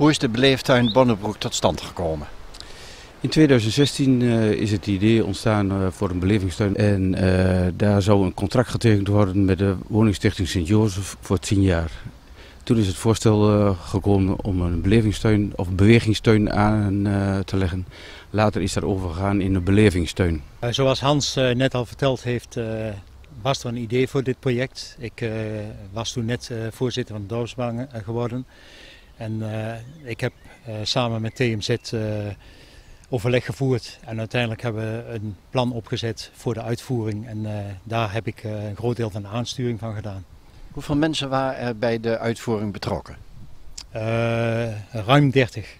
Hoe is de beleeftuin Bonnebroek tot stand gekomen? In 2016 uh, is het idee ontstaan uh, voor een belevingstuin. En uh, daar zou een contract getekend worden met de woningstichting Sint-Jozef voor 10 jaar. Toen is het voorstel gekomen om een belevingstuin of bewegingstuin aan te leggen. Later is dat overgegaan in een belevingstuin. zoals Hans net al verteld heeft, was er een idee voor dit project. Ik was toen net voorzitter van de dorpsbank geworden. En ik heb samen met TMZ overleg gevoerd. En uiteindelijk hebben we een plan opgezet voor de uitvoering. En daar heb ik een groot deel van de aansturing van gedaan. Hoeveel mensen waren er bij de uitvoering betrokken? Ruim 30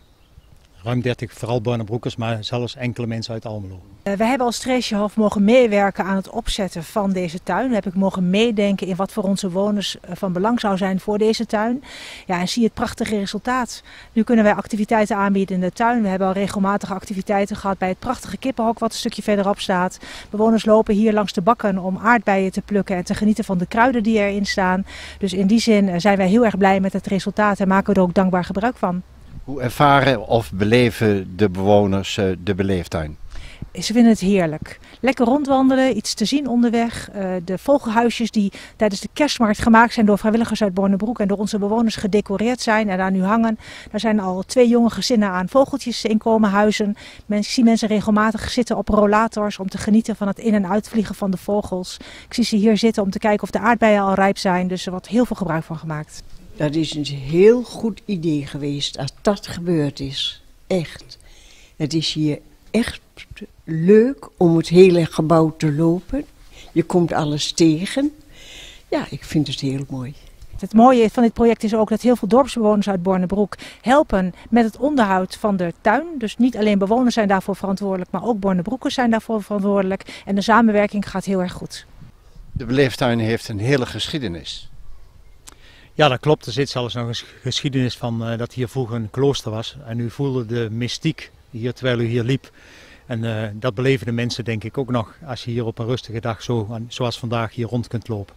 ruim 30, vooral Barnabroekers, maar zelfs enkele mensen uit Almelo. Uh, we hebben als Streesjehof mogen meewerken aan het opzetten van deze tuin. We hebben mogen meedenken in wat voor onze woners eh, van belang zou zijn voor deze tuin. Ja, en zie het prachtige resultaat. Nu kunnen wij activiteiten aanbieden in de tuin. We hebben al regelmatige activiteiten gehad bij het prachtige kippenhok wat een stukje verderop staat. Bewoners lopen hier langs de bakken om aardbeien te plukken en te genieten van de kruiden die erin staan. Dus in die zin eh, zijn wij heel erg blij met het resultaat en maken we er ook dankbaar gebruik van. Hoe ervaren of beleven de bewoners eh, de beleeftuin? Ze vinden het heerlijk. Lekker rondwandelen, iets te zien onderweg. Uh, de vogelhuisjes die tijdens de kerstmarkt gemaakt zijn door vrijwilligers uit Bornebroek en door onze bewoners gedecoreerd zijn en daar nu hangen. Daar zijn al twee jonge gezinnen aan vogeltjes in komen huizen. ik zie mensen regelmatig zitten op rollators om te genieten van het in- en uitvliegen van de vogels. Ik zie ze hier zitten om te kijken of de aardbeien al rijp zijn. Dus er wordt heel veel gebruik van gemaakt. Dat is een heel goed idee geweest als dat gebeurd is. Echt. Het is hier echt leuk om het hele gebouw te lopen. Je komt alles tegen. Ja, ik vind het heel mooi. Het mooie van dit project is ook dat heel veel dorpsbewoners uit Bornebroek helpen met het onderhoud van de tuin. Dus niet alleen bewoners zijn daarvoor verantwoordelijk, maar ook Bornebroekers zijn daarvoor verantwoordelijk. En de samenwerking gaat heel erg goed. De beleeftuin heeft een hele geschiedenis. Ja, dat klopt. Er zit zelfs nog een geschiedenis van uh, dat hier vroeger een klooster was. En u voelde de mystiek hier terwijl u hier liep. En uh, dat beleven de mensen denk ik ook nog als je hier op een rustige dag zo, zoals vandaag hier rond kunt lopen.